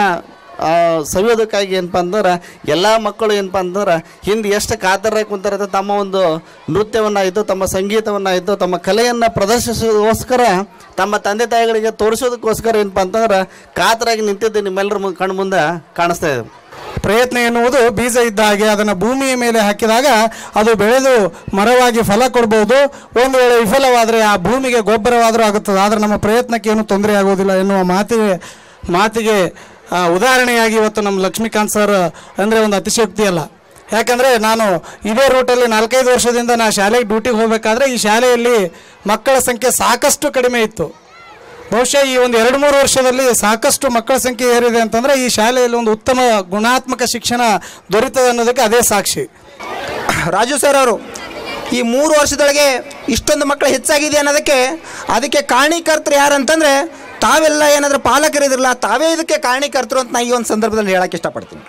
ಸವಿಯೋದಕ್ಕಾಗಿ ಏನಪ್ಪ ಅಂದ್ರೆ ಎಲ್ಲ ಮಕ್ಕಳು ಏನಪ್ಪ ಅಂದ್ರೆ ಹಿಂದೆ ಎಷ್ಟು ಕಾತರಾಗಿ ಕುಂತಾರ ತಮ್ಮ ಒಂದು ನೃತ್ಯವನ್ನಾಯಿತು, ತಮ್ಮ ಸಂಗೀತವನ್ನಾಯಿತು, ತಮ್ಮ ಕಲೆಯನ್ನು ಪ್ರದರ್ಶಿಸೋದಕ್ಕೋಸ್ಕರ ತಮ್ಮ ತಂದೆ ತಾಯಿಗಳಿಗೆ ತೋರಿಸೋದಕ್ಕೋಸ್ಕರ ಏನಪ್ಪ ಅಂತಂದ್ರೆ, ಕಾತರಾಗಿ ನಿಂತಿದ್ದು ನಿಮ್ಮೆಲ್ಲರ ಮುಂದೆ ಕಣ್ಣು ಮುಂದೆ ಕಾಣಿಸ್ತಾ ಇದೆ. ಪ್ರಯತ್ನ ಎನ್ನುವುದು ಬೀಜ ಇದ್ದ ಹಾಗೆ, ಅದನ್ನು ಭೂಮಿಯ ಮೇಲೆ ಹಾಕಿದಾಗ ಅದು ಬೆಳೆದು ಮರವಾಗಿ ಫಲ ಕೊಡ್ಬೋದು. ಒಂದು ವೇಳೆ ವಿಫಲವಾದರೆ ಆ ಭೂಮಿಗೆ ಗೊಬ್ಬರವಾದರೂ ಆಗುತ್ತದೆ. ಆದರೆ ನಮ್ಮ ಪ್ರಯತ್ನಕ್ಕೆ ಏನೂ ತೊಂದರೆ ಆಗೋದಿಲ್ಲ ಎನ್ನುವ ಮಾತಿಗೆ ಮಾತಿಗೆ ಉದಾಹರಣೆಯಾಗಿ ಇವತ್ತು ನಮ್ಮ ಲಕ್ಷ್ಮೀಕಾಂತ್ ಸರ್ ಅಂದರೆ ಒಂದು ಅತಿಶಯೋಕ್ತಿ ಅಲ್ಲ. ಯಾಕಂದರೆ ನಾನು ಇದೇ ರೂಟಲ್ಲಿ ನಾಲ್ಕೈದು ವರ್ಷದಿಂದ ನಾನು ಶಾಲೆಗೆ ಡ್ಯೂಟಿಗೆ ಹೋಗಬೇಕಾದ್ರೆ ಈ ಶಾಲೆಯಲ್ಲಿ ಮಕ್ಕಳ ಸಂಖ್ಯೆ ಸಾಕಷ್ಟು ಕಡಿಮೆ ಇತ್ತು. ಬಹುಶಃ ಈ ಒಂದು ಎರಡು ಮೂರು ವರ್ಷದಲ್ಲಿ ಸಾಕಷ್ಟು ಮಕ್ಕಳ ಸಂಖ್ಯೆ ಏರಿದೆ ಅಂತಂದರೆ ಈ ಶಾಲೆಯಲ್ಲಿ ಒಂದು ಉತ್ತಮ ಗುಣಾತ್ಮಕ ಶಿಕ್ಷಣ ದೊರೀತದೆ ಅನ್ನೋದಕ್ಕೆ ಅದೇ ಸಾಕ್ಷಿ. ರಾಜು ಸರ್ ಅವರು, ಈ ಮೂರು ವರ್ಷದೊಳಗೆ ಇಷ್ಟೊಂದು ಮಕ್ಕಳು ಹೆಚ್ಚಾಗಿದೆ ಅನ್ನೋದಕ್ಕೆ ಅದಕ್ಕೆ ಕಾರಣೀಕರ್ತರು ಯಾರಂತಂದರೆ ತಾವೆಲ್ಲ ಏನಾದರೂ ಪಾಲಕರಿದ್ರಲ್ಲ ತಾವೇ ಇದಕ್ಕೆ ಕಾರಣೀಕರ್ತರು ಅಂತ ನಾ ಈ ಒಂದು ಸಂದರ್ಭದಲ್ಲಿ ಹೇಳಕ್ಕೆ ಇಷ್ಟಪಡ್ತೀನಿ.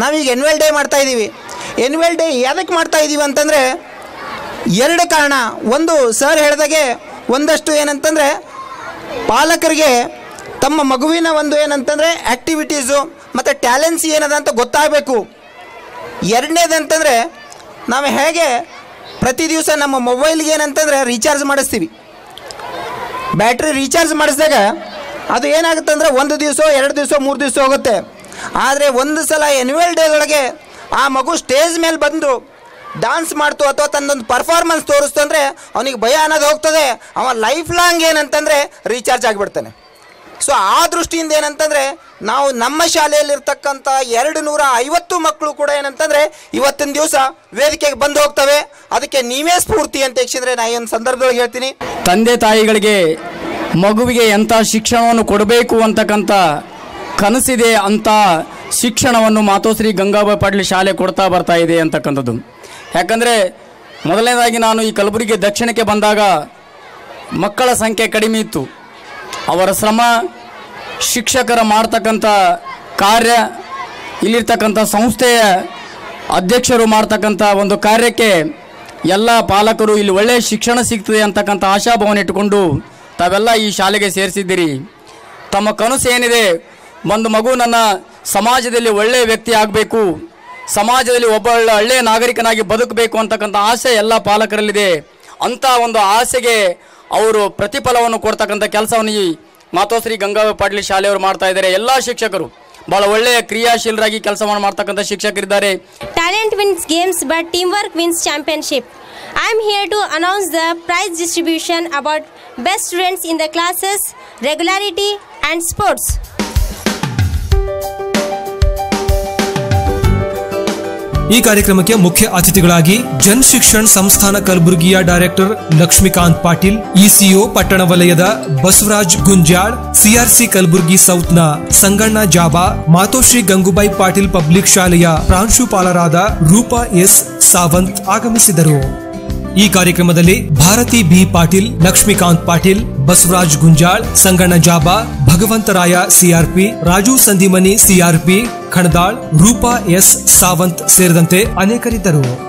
ನಾವೀಗ ಎನ್ವೆಲ್ ಡೇ ಮಾಡ್ತಾ ಇದ್ದೀವಿ ಎನ್ವೆಲ್ ಡೇ ಯಾವಕ್ಕೆ ಮಾಡ್ತಾ ಇದ್ದೀವಿ ಅಂತಂದರೆ, ಎರಡು ಕಾರಣ. ಒಂದು, ಸರ್ ಹೇಳಿದಾಗೆ ಒಂದಷ್ಟು ಏನಂತಂದರೆ, ಪಾಲಕರಿಗೆ ತಮ್ಮ ಮಗುವಿನ ಒಂದು ಏನಂತಂದರೆ ಆ್ಯಕ್ಟಿವಿಟೀಸು ಮತ್ತು ಟ್ಯಾಲೆಂಟ್ಸ್ ಏನದ ಅಂತ ಗೊತ್ತಾಗಬೇಕು. ಎರಡನೇದು ಎರಡನೇದಂತಂದರೆ ನಾವು ಹೇಗೆ ಪ್ರತಿ ದಿವಸ ನಮ್ಮ ಮೊಬೈಲ್ಗೆ ಏನಂತಂದರೆ ರೀಚಾರ್ಜ್ ಮಾಡಿಸ್ತೀವಿ. ಬ್ಯಾಟ್ರಿ ರೀಚಾರ್ಜ್ ಮಾಡಿಸಿದಾಗ ಅದು ಏನಾಗುತ್ತೆ ಅಂದರೆ ಒಂದು ದಿವಸ, ಎರಡು ದಿವಸ, ಮೂರು ದಿವಸ ಹೋಗುತ್ತೆ. ಆದರೆ ಒಂದು ಸಲ ಎನ್ಯುವಲ್ ಡೇದೊಳಗೆ ಆ ಮಗು ಸ್ಟೇಜ್ ಮೇಲೆ ಬಂದು ಡಾನ್ಸ್ ಮಾಡ್ತು ಅಥವಾ ತನ್ನೊಂದು ಪರ್ಫಾರ್ಮೆನ್ಸ್ ತೋರಿಸ್ತು ಅಂದರೆ ಅವನಿಗೆ ಭಯ ಅನ್ನೋದು ಹೋಗ್ತದೆ. ಅವ ಲೈಫ್ ಲಾಂಗ್ ಏನಂತಂದರೆ ರೀಚಾರ್ಜ್ ಆಗಿಬಿಡ್ತಾನೆ. ಸೊ ಆ ದೃಷ್ಟಿಯಿಂದ ಏನಂತಂದರೆ ನಾವು ನಮ್ಮ ಶಾಲೆಯಲ್ಲಿರ್ತಕ್ಕಂಥ ಎರಡು ನೂರ ಐವತ್ತು ಮಕ್ಕಳು ಕೂಡ ಏನಂತಂದರೆ ಇವತ್ತಿನ ದಿವಸ ವೇದಿಕೆಗೆ ಬಂದು ಹೋಗ್ತವೆ. ಅದಕ್ಕೆ ನೀವೇ ಸ್ಫೂರ್ತಿ ಅಂತ ಹೆಚ್ಚಿದ್ರೆ ನಾ ಏನು ಸಂದರ್ಭದಲ್ಲಿ ಹೇಳ್ತೀನಿ. ತಂದೆ ತಾಯಿಗಳಿಗೆ ಮಗುವಿಗೆ ಎಂಥ ಶಿಕ್ಷಣವನ್ನು ಕೊಡಬೇಕು ಅಂತಕ್ಕಂಥ ಕನಸಿದೆ ಅಂತ ಶಿಕ್ಷಣವನ್ನು ಮಾತೋಶ್ರೀ ಗಂಗಾಬಾಯಿ ಪಾಟೀಲ್ ಶಾಲೆ ಕೊಡ್ತಾ ಬರ್ತಾ ಇದೆ ಅಂತಕ್ಕಂಥದ್ದು. ಯಾಕಂದರೆ ಮೊದಲನೇದಾಗಿ ನಾನು ಈ ಕಲಬುರಗಿ ದಕ್ಷಿಣಕ್ಕೆ ಬಂದಾಗ ಮಕ್ಕಳ ಸಂಖ್ಯೆ ಕಡಿಮೆ ಇತ್ತು. ಅವರ ಶ್ರಮ, ಶಿಕ್ಷಕರ ಮಾಡ್ತಕ್ಕಂಥ ಕಾರ್ಯ, ಇಲ್ಲಿರ್ತಕ್ಕಂಥ ಸಂಸ್ಥೆಯ ಅಧ್ಯಕ್ಷರು ಮಾಡ್ತಕ್ಕಂಥ ಒಂದು ಕಾರ್ಯಕ್ಕೆ ಎಲ್ಲ ಪಾಲಕರು ಇಲ್ಲಿ ಒಳ್ಳೆಯ ಶಿಕ್ಷಣ ಸಿಗ್ತದೆ ಅಂತಕ್ಕಂಥ ಆಶಾಭಾವನೆ ಇಟ್ಟುಕೊಂಡು ತಾವೆಲ್ಲ ಈ ಶಾಲೆಗೆ ಸೇರಿಸಿದ್ದೀರಿ. ತಮ್ಮ ಕನಸು ಏನಿದೆ, ಒಂದು ಮಗು ನನ್ನ ಸಮಾಜದಲ್ಲಿ ಒಳ್ಳೆಯ ವ್ಯಕ್ತಿ ಆಗಬೇಕು, ಸಮಾಜದಲ್ಲಿ ಒಬ್ಬ ಒಳ್ಳೆ- ಒಳ್ಳೆಯ ನಾಗರಿಕನಾಗಿ ಬದುಕಬೇಕು ಅಂತಕ್ಕಂಥ ಆಸೆ ಎಲ್ಲ ಪಾಲಕರಲ್ಲಿದೆ. ಅಂಥ ಒಂದು ಆಸೆಗೆ ಅವರು ಪ್ರತಿಫಲವನ್ನು ಕೊಡ್ತಕ್ಕಂಥ ಕೆಲಸವನ್ನು ಈ ಮಾತೋಶ್ರೀ ಗಂಗಾ ಪಾಟೀಲ್ ಶಾಲೆಯವರು ಮಾಡ್ತಾ ಇದ್ದಾರೆ. ಎಲ್ಲ ಶಿಕ್ಷಕರು ಬಹಳ ಒಳ್ಳೆಯ ಕ್ರಿಯಾಶೀಲರಾಗಿ ಕೆಲಸ ಮಾಡ್ತಕ್ಕಂಥ ಶಿಕ್ಷಕರಿದ್ದಾರೆ. Talent wins games but team work wins championship I am here to announce the prize distribution about best students in the classes regularity and sports ಈ ಕಾರ್ಯಕ್ರಮಕ್ಕೆ ಮುಖ್ಯ ಅತಿಥಿಗಳಾಗಿ ಜನ್ ಶಿಕ್ಷಣ ಸಂಸ್ಥಾನ ಕಲಬುರಗಿಯ ಡೈರೆಕ್ಟರ್ ಲಕ್ಷ್ಮೀಕಾಂತ್ ಪಾಟೀಲ್, ಇಸಿಒ ಪಟ್ಟಣ ವಲಯದ ಬಸವರಾಜ್ ಗುಂಜಾಳ್ ಸಿಆರ್ಸಿ ಕಲಬುರಗಿ ಸೌತ್ನ ಸಂಗಣ್ಣ ಜಾಬಾ, ಮಾತೋಶ್ರೀ ಗಂಗೂಬಾಯಿ ಪಾಟೀಲ್ ಪಬ್ಲಿಕ್ ಶಾಲೆಯ ಪ್ರಾಂಶುಪಾಲರಾದ ರೂಪಾ ಎಸ್ ಸಾವಂತ್ ಆಗಮಿಸಿದರು. ಈ ಕಾರ್ಯಕ್ರಮದಲ್ಲಿ Bharati B Patil, Lakshmikant Patil, Basavaraj Gunjal, Sanganna Jaba, Bhagwantaraya CRP Raju Sandimani CRP Khanadal, Rupa S Sawant ಸೇರಿದಂತೆ ಅನೇಕರಿದ್ದರು.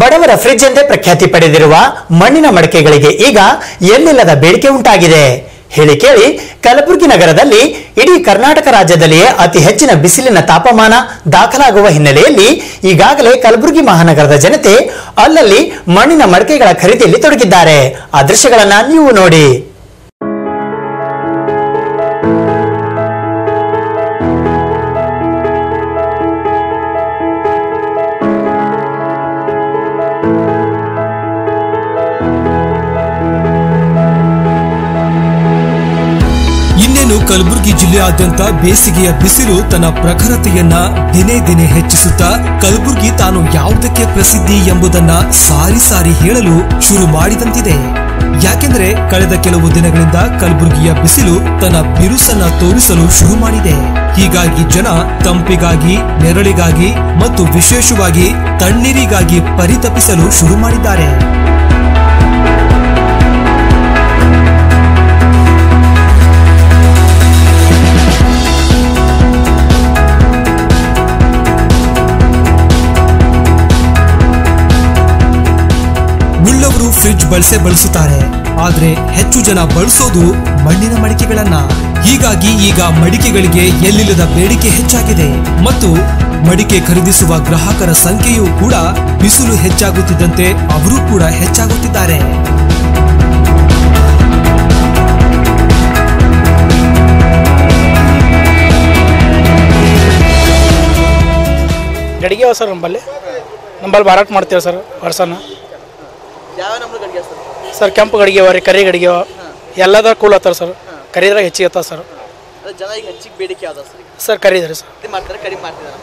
ಬಡವರ ಫ್ರಿಡ್ಜ್ ಎಂದೇ ಪ್ರಖ್ಯಾತಿ ಪಡೆದಿರುವ ಮಣ್ಣಿನ ಮಡಕೆಗಳಿಗೆ ಈಗ ಎಲ್ಲಿಲ್ಲದ ಬೇಡಿಕೆ ಉಂಟಾಗಿದೆ. ಹೇಳಿ ಕೇಳಿ ಕಲಬುರಗಿ ನಗರದಲ್ಲಿ ಇಡೀ ಕರ್ನಾಟಕ ರಾಜ್ಯದಲ್ಲಿಯೇ ಅತಿ ಹೆಚ್ಚಿನ ಬಿಸಿಲಿನ ತಾಪಮಾನ ದಾಖಲಾಗುವ ಹಿನ್ನೆಲೆಯಲ್ಲಿ ಈಗಾಗಲೇ ಕಲಬುರಗಿ ಮಹಾನಗರದ ಜನತೆ ಅಲ್ಲಲ್ಲಿ ಮಣ್ಣಿನ ಮಡಕೆಗಳ ಖರೀದಿಯಲ್ಲಿ ತೊಡಗಿದ್ದಾರೆ. ಆ ದೃಶ್ಯಗಳನ್ನ ನೀವು ನೋಡಿ. ಜಿಲ್ಲೆಯಾದ್ಯಂತ ಬೇಸಿಗೆಯ ಬಿಸಿಲು ತನ್ನ ಪ್ರಖರತೆಯನ್ನ ದಿನೇ ದಿನೇ ಹೆಚ್ಚಿಸುತ್ತಾ ಕಲಬುರಗಿ ತಾನು ಯಾವುದಕ್ಕೆ ಪ್ರಸಿದ್ಧಿ ಎಂಬುದನ್ನ ಸಾರಿ ಸಾರಿ ಹೇಳಲು ಶುರು ಮಾಡಿದಂತಿದೆ. ಯಾಕೆಂದರೆ ಕಳೆದ ಕೆಲವು ದಿನಗಳಿಂದ ಕಲಬುರಗಿಯ ಬಿಸಿಲು ತನ್ನ ಬಿರುಸನ್ನ ತೋರಿಸಲು ಶುರು ಮಾಡಿದೆ. ಹೀಗಾಗಿ ಜನ ತಂಪಿಗಾಗಿ, ನೆರಳಿಗಾಗಿ ಮತ್ತು ವಿಶೇಷವಾಗಿ ತಣ್ಣೀರಿಗಾಗಿ ಪರಿತಪಿಸಲು ಶುರು ಮಾಡಿದ್ದಾರೆ. ಬಳಸೇ ಬಳಸುತ್ತಾರೆ. ಆದ್ರೆ ಹೆಚ್ಚು ಜನ ಬಳಸೋದು ಮಣ್ಣಿನ ಮಡಿಕೆಗಳನ್ನ. ಹೀಗಾಗಿ ಈಗ ಮಡಿಕೆಗಳಿಗೆ ಎಲ್ಲಿಲ್ಲದ ಬೇಡಿಕೆ ಹೆಚ್ಚಾಗಿದೆ. ಮತ್ತು ಮಡಿಕೆ ಖರೀದಿಸುವ ಗ್ರಾಹಕರ ಸಂಖ್ಯೆಯೂ ಕೂಡ ಬಿಸಿಲು ಹೆಚ್ಚಾಗುತ್ತಿದ್ದಂತೆ ಅವರು ಕೂಡ ಹೆಚ್ಚಾಗುತ್ತಿದ್ದಾರೆ. ಅಡಿಗೆ ಸರ್ ನಂಬಲ್ಲಿ? ನಂಬಲ್ಲಿ ಮಾರಾಟ ಮಾಡ್ತೀವಿ ಸರ್ ವರ್ಷನ? ಯಾವ ನಮ್ದು ಗಡಿಗೆ ಸರ್ ಸರ್ ಕೆಂಪು ಗಡಿಗೆ ರೀ ಕರಿ ಗಡಿಗೆ ಎಲ್ಲದ ಕೂಲ್ ಆತಾರ ಸರ್. ಕರಿದ್ರಾಗ ಹೆಚ್ಚಿಗೆ ಆತ ಸರ್. ಅದೇ ಜನ ಈಗ ಹೆಚ್ಚಿಗೆ ಬೇಡಿಕೆ ಯಾವ್ದು ಸರ್ ಸರ್ ಕರಿದ್ರಿ ಸರ್. ಇದು ಮಾಡ್ತಾರೆ ಕಡಿಮೆ ಮಾಡ್ತಿದ್ದಾರೆ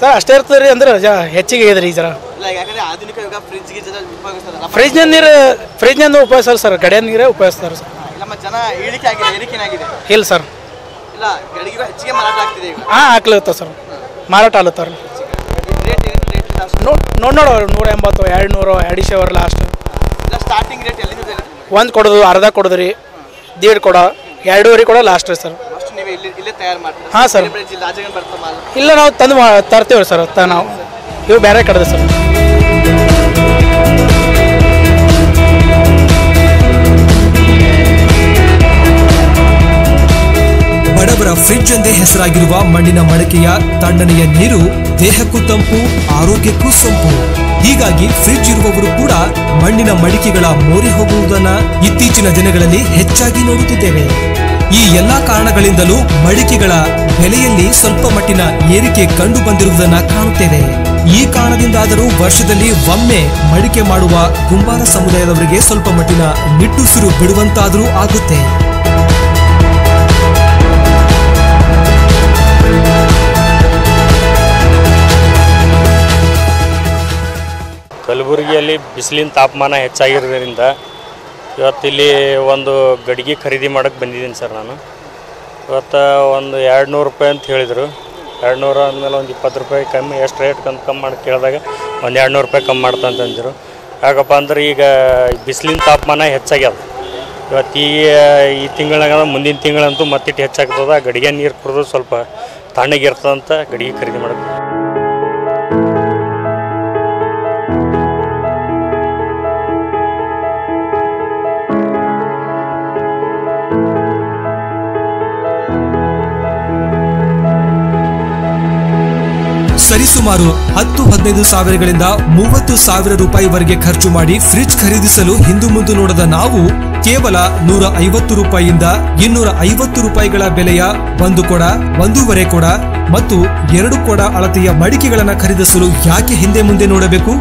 ಸರ್ ಅಷ್ಟೇ ಇರ್ತದೆ ರೀ ಅಂದ್ರೆ ಜ ಹೆಚ್ಚಿಗೆ ಇದ್ರಿ ಈ ಜರ. ಇಲ್ಲ ಯಾಕಂದ್ರೆ ಆಧುನಿಕ ಯುಗ ಫ್ರಿಜ್ ಗಿಜ್ ಫ್ರಿಜ್ನ ನೀರು ಫ್ರಿಜ್ನಿಂದ ಸರ್. ಗಡಿಯ ನೀರೇ ಉಪಯೋಗಿಸ್ತಾರೆ ಸರ್. ಜನ ಇಳಿಕೆ ಆಗಿದೆ ಏರಿಕೆನಾಗಿದೆ ಇಲ್ಲ ಸರ್. ಇಲ್ಲ ಗಡಿಗೆ ಹೆಚ್ಚಿಗೆ ಮಾರಾಟ ಆಗ್ತಿದೆ ಈಗ. ಹಾಂ ಹಾಕ್ಲತ್ತ ಸರ್. ಮಾರಾಟ ಆಲತ್ತಾರ ರೇಟ್ ಏನು ರೇಟ್ ನೋಡ್ ನೋಡ್ ನೋಡೋರು ನೂರ ಎಂಬತ್ತು ಎರಡು ನೂರು ಎರಡು ಸಾವಿರ ಲಾಸ್ಟ್ ಇಲ್ಲ ಸ್ಟಾರ್ಟಿಂಗ್ ರೇಟ್ ಎಲ್ಲಿಂದ ಇದೆ? ಒಂದು ಕೊಡೋದು ಅರ್ಧ ಕೊಡೋದು ರೀ ದೀಡ್ ಕೊಡೋ ಎರಡೂವರೆ ಕೊಡ ಲಾಸ್ಟ್ ರೀ ಸರ್. ಅಷ್ಟು ನೀವು ಇಲ್ಲಿ ಇಲ್ಲೇ ತಯಾರು ಮಾಡ್ತೀರಾ? ಹಾಂ ಸರ್. ಇಲ್ಲ ನಾವು ತಂದು ಮಾ- ತರ್ತೀವಿ ಸರ್ ತ ನಾವು. ಇವು ಬೇರೆ ಕಡೆದ ಸರ್. ಬಡವರ ಫ್ರಿಡ್ಜ್ ಎಂದೇ ಹೆಸರಾಗಿರುವ ಮಣ್ಣಿನ ಮಡಕೆಯ ತಣ್ಣನೆಯ ನೀರು ದೇಹಕ್ಕೂ ತಂಪು ಆರೋಗ್ಯಕ್ಕೂ ಸೊಂಪು ಹೀಗಾಗಿ ಫ್ರಿಡ್ಜ್ ಇರುವವರು ಕೂಡ ಮಣ್ಣಿನ ಮಡಿಕೆಗಳ ಮೋರಿ ಹೋಗುವುದನ್ನ ಇತ್ತೀಚಿನ ದಿನಗಳಲ್ಲಿ ಹೆಚ್ಚಾಗಿ ನೋಡುತ್ತಿದ್ದೇವೆ. ಈ ಎಲ್ಲಾ ಕಾರಣಗಳಿಂದಲೂ ಮಡಿಕೆಗಳ ಬೆಲೆಯಲ್ಲಿ ಸ್ವಲ್ಪ ಮಟ್ಟಿನ ಏರಿಕೆ ಕಂಡು ಬಂದಿರುವುದನ್ನ ಕಾಣುತ್ತೇವೆ. ಈ ಕಾರಣದಿಂದಾದರೂ ವರ್ಷದಲ್ಲಿ ಒಮ್ಮೆ ಮಡಿಕೆ ಮಾಡುವ ಕುಂಬಾರ ಸಮುದಾಯದವರಿಗೆ ಸ್ವಲ್ಪ ಮಟ್ಟಿನ ನಿಟ್ಟುಸಿರು ಬಿಡುವಂತಾದರೂ ಆಗುತ್ತೆ. ಕಲಬುರಗಿಯಲ್ಲಿ ಬಿಸಿಲಿನ ತಾಪಮಾನ ಹೆಚ್ಚಾಗಿರೋದ್ರಿಂದ ಇವತ್ತಿಲ್ಲಿ ಒಂದು ಗಡಿಗೆ ಖರೀದಿ ಮಾಡೋಕ್ಕೆ ಬಂದಿದ್ದೀನಿ ಸರ್ ನಾನು. ಇವತ್ತು ಒಂದು ಎರಡು ನೂರು ರೂಪಾಯಿ ಅಂತ ಹೇಳಿದರು. ಎರಡು ನೂರು ಅಂದಮೇಲೆ ಒಂದು ಇಪ್ಪತ್ತು ರೂಪಾಯಿ ಕಮ್ಮಿ, ಎಷ್ಟು ರೇಟ್ ಅಂತ ಕಮ್ಮಿ ಮಾಡಿ ಕೇಳಿದಾಗ ಒಂದು ಎರಡು ನೂರು ರೂಪಾಯಿ ಕಮ್ಮಿ ಮಾಡ್ತಾ ಅಂತ ಅಂದರು. ಯಾಕಪ್ಪ ಅಂದ್ರೆ ಈಗ ಬಿಸಿಲಿನ ತಾಪಮಾನ ಹೆಚ್ಚಾಗ್ಯದ. ಇವತ್ತು ಈ ಈ ತಿಂಗಳಾಗ ಮುಂದಿನ ತಿಂಗಳಂತೂ ಮತ್ತಿಟ್ಟು ಹೆಚ್ಚಾಗ್ತದೆ. ಗಡಿಗೆ ನೀರು ಕುಡಿದು ಸ್ವಲ್ಪ ತಣ್ಣಗಿರ್ತದಂತ ಗಡಿಗೆ ಖರೀದಿ ಮಾಡೋಕ್ಕೆ ಸರಿಸುಮಾರು ಹತ್ತು ಹದಿನೈದು ಸಾವಿರಗಳಿಂದ ಮೂವತ್ತು ಸಾವಿರ ರೂಪಾಯಿವರೆಗೆ ಖರ್ಚು ಮಾಡಿ ಫ್ರಿಡ್ಜ್ ಖರೀದಿಸಲು ಹಿಂದು ಮುಂದು ನೋಡದ ನಾವು ಕೇವಲ ನೂರ ಐವತ್ತು ರೂಪಾಯಿಯಿಂದ ಇನ್ನೂರ ಐವತ್ತು ರೂಪಾಯಿಗಳ ಬೆಲೆಯ ಒಂದು ಕೊಡ, ಒಂದೂವರೆ ಕೊಡ ಮತ್ತು ಎರಡು ಕೊಡ ಅಳತೆಯ ಮಡಿಕೆಗಳನ್ನು ಖರೀದಿಸಲು ಯಾಕೆ ಹಿಂದೆ ಮುಂದೆ ನೋಡಬೇಕು?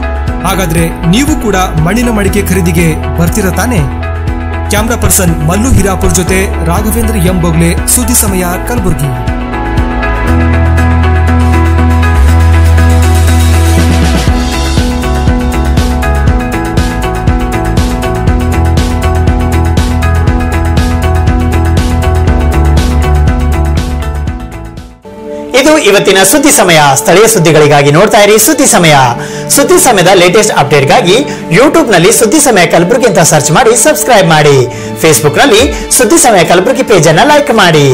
ಹಾಗಾದ್ರೆ ನೀವು ಕೂಡ ಮಣ್ಣಿನ ಮಡಿಕೆ ಖರೀದಿಗೆ ಬರ್ತಿರ ತಾನೆ? ಕ್ಯಾಮ್ರಾ ಪರ್ಸನ್ ಮಲ್ಲು ಹಿರಾಪುರ್ ಜೊತೆ ರಾಘವೇಂದ್ರ ಎಂ ಬೊಗ್ಲೆ ಸುದ್ದಿ ಸಮಯ ಕಲಬುರಗಿ. ಇದು ಇವತ್ತಿನ ಸುದ್ದಿ ಸಮಯ. ಸ್ಥಳೀಯ ಸುದ್ದಿಗಳಿಗಾಗಿ ನೋಡ್ತಾ ಇರಿ ಸುದ್ದಿ ಸಮಯ. ಸುದ್ದಿ ಸಮಯದ ಲೇಟೆಸ್ಟ್ ಅಪ್ಡೇಟ್ಗಾಗಿ ಯೂಟ್ಯೂಬ್ನಲ್ಲಿ ಸುದ್ದಿ ಸಮಯ ಕಲಬುರಗಿ ಅಂತ ಸರ್ಚ್ ಮಾಡಿ ಸಬ್ಸ್ಕ್ರೈಬ್ ಮಾಡಿ. ಫೇಸ್ಬುಕ್ನಲ್ಲಿ ಸುದ್ದಿ ಸಮಯ ಕಲಬುರಗಿ ಪೇಜ್ ಅನ್ನ ಲೈಕ್ ಮಾಡಿ.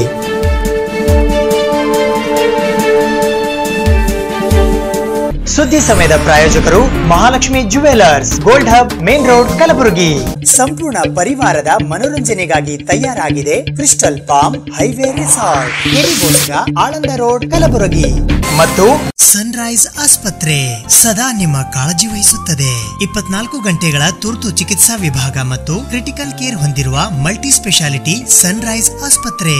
ಸುದ್ದಿ ಸಮಯದ ಪ್ರಾಯೋಜಕರು Mahalakshmi jewellers gold hub, main road, Kalaburagi. ಸಂಪೂರ್ಣ ಪರಿವಾರದ ಮನೋರಂಜನೆಗಾಗಿ ತಯಾರಾಗಿದೆ crystal palm highway resort Aland road, Kalaburagi. ಮತ್ತು ಸನ್ರೈಸ್ ಆಸ್ಪತ್ರೆ ಸದಾ ನಿಮ್ಮ ಕಾಳಜಿ ವಹಿಸುತ್ತದೆ. ಇಪ್ಪತ್ನಾಲ್ಕು ಗಂಟೆಗಳ ತುರ್ತು ಚಿಕಿತ್ಸಾ ವಿಭಾಗ ಮತ್ತು ಕ್ರಿಟಿಕಲ್ ಕೇರ್ ಹೊಂದಿರುವ ಮಲ್ಟಿ ಸ್ಪೆಷಾಲಿಟಿ ಸನ್ರೈಸ್ ಆಸ್ಪತ್ರೆ.